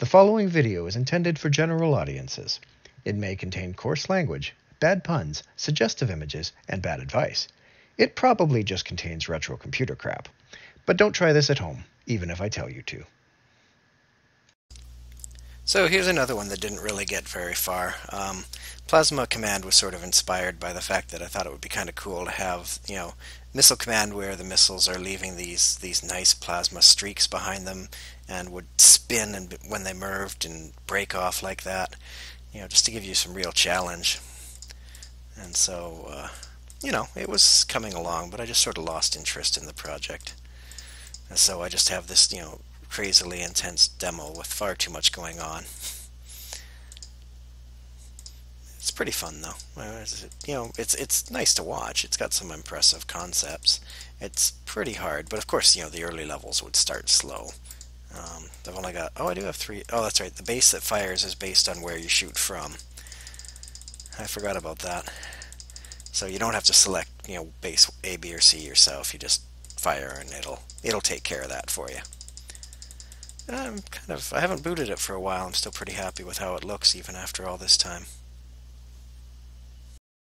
The following video is intended for general audiences. It may contain coarse language, bad puns, suggestive images, and bad advice. It probably just contains retro computer crap. But don't try this at home, even if I tell you to. So here's another one that didn't really get very far. Um, Plasma Command was sort of inspired by the fact that I thought it would be kind of cool to have, you know, Missile Command where the missiles are leaving these these nice plasma streaks behind them and would spin and when they merged and break off like that, you know, just to give you some real challenge. And so, uh, you know, it was coming along, but I just sort of lost interest in the project. And so I just have this, you know, crazily intense demo with far too much going on. It's pretty fun though. You know, it's it's nice to watch. It's got some impressive concepts. It's pretty hard, but of course, you know, the early levels would start slow. Um, I've only got, oh, I do have three. Oh, that's right. The base that fires is based on where you shoot from. I forgot about that. So you don't have to select, you know, base A, B, or C yourself. You just fire and it'll it'll take care of that for you. I'm kind of I haven't booted it for a while. I'm still pretty happy with how it looks even after all this time.